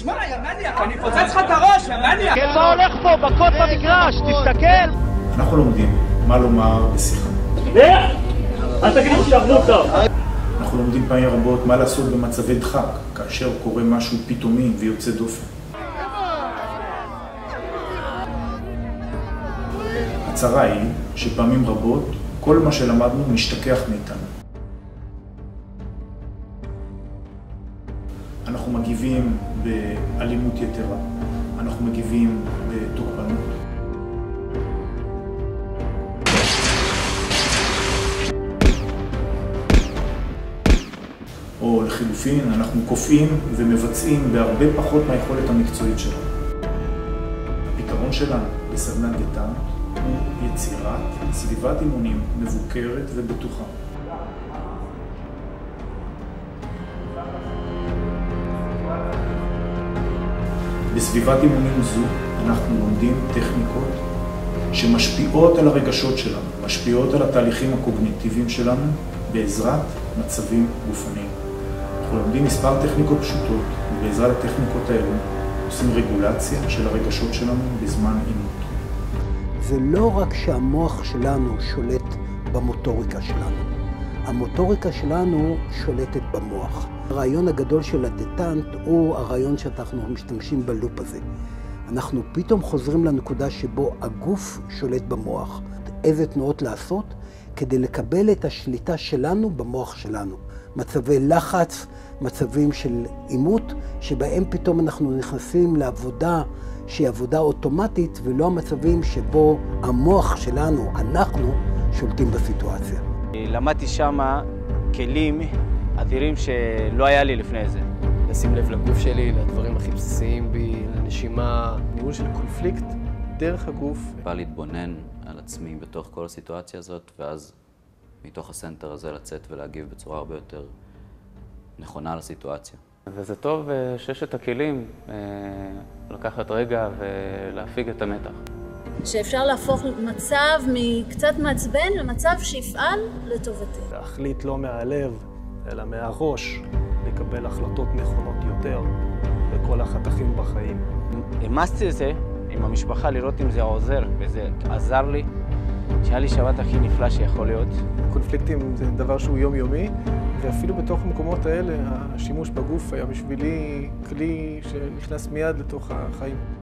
שמע, יא מניאק, אני פוצץ לך את הראש, יא מניאק! מה הולך פה? מכות במגרש, תסתכל! אנחנו לומדים מה לומר בשיחה. לך! אל תגידו שעברו טוב. אנחנו לומדים פעמים רבות מה לעשות במצבי דחק, כאשר קורה משהו פתאומי ויוצא דופן. הצרה היא שפעמים רבות כל מה שלמדנו משתכח מאיתנו. אנחנו מגיבים באלימות יתרה, אנחנו מגיבים בתוקפנות. או לחילופין, אנחנו קופאים ומבצעים בהרבה פחות מהיכולת המקצועית שלנו. הפתרון שלנו בסדנת דתן הוא יצירת סביבת אימונים מבוקרת ובטוחה. בסביבת אימונים זו אנחנו לומדים טכניקות שמשפיעות על הרגשות שלנו, משפיעות על התהליכים הקוגניטיביים שלנו בעזרת מצבים גופניים. אנחנו לומדים מספר טכניקות פשוטות, ובעזרת הטכניקות האלו עושים רגולציה של הרגשות שלנו בזמן עימות. זה לא רק שהמוח שלנו שולט במוטוריקה שלנו, המוטוריקה שלנו שולטת במוח. הרעיון הגדול של הדטנט הוא הרעיון שאנחנו משתמשים בלופ הזה. אנחנו פתאום חוזרים לנקודה שבו הגוף שולט במוח. איזה תנועות לעשות כדי לקבל את השליטה שלנו במוח שלנו. מצבי לחץ, מצבים של עימות, שבהם פתאום אנחנו נכנסים לעבודה שהיא עבודה אוטומטית, ולא המצבים שבו המוח שלנו, אנחנו, שולטים בסיטואציה. למדתי שם כלים אדירים שלא היה לי לפני זה. לשים לב לגוף שלי, לדברים הכי בסיסיים בי, לנשימה, ניהול של קונפליקט דרך הגוף. בא להתבונן על עצמי בתוך כל הסיטואציה הזאת, ואז מתוך הסנטר הזה לצאת ולהגיב בצורה הרבה יותר נכונה לסיטואציה. וזה טוב שיש את הכלים לקחת רגע ולהפיג את המתח. שאפשר להפוך מצב מקצת מעצבן למצב שיפעל לטובתי. להחליט לא מהלב, אלא מהראש, לקבל החלטות נכונות יותר בכל החתכים בחיים. העמסתי את זה עם המשפחה לראות אם זה עוזר, וזה עזר לי. שהיה לי שבת הכי נפלא שיכול להיות. קונפליקטים זה דבר שהוא יומיומי, ואפילו בתוך המקומות האלה השימוש בגוף היה בשבילי כלי שנכנס מיד לתוך החיים.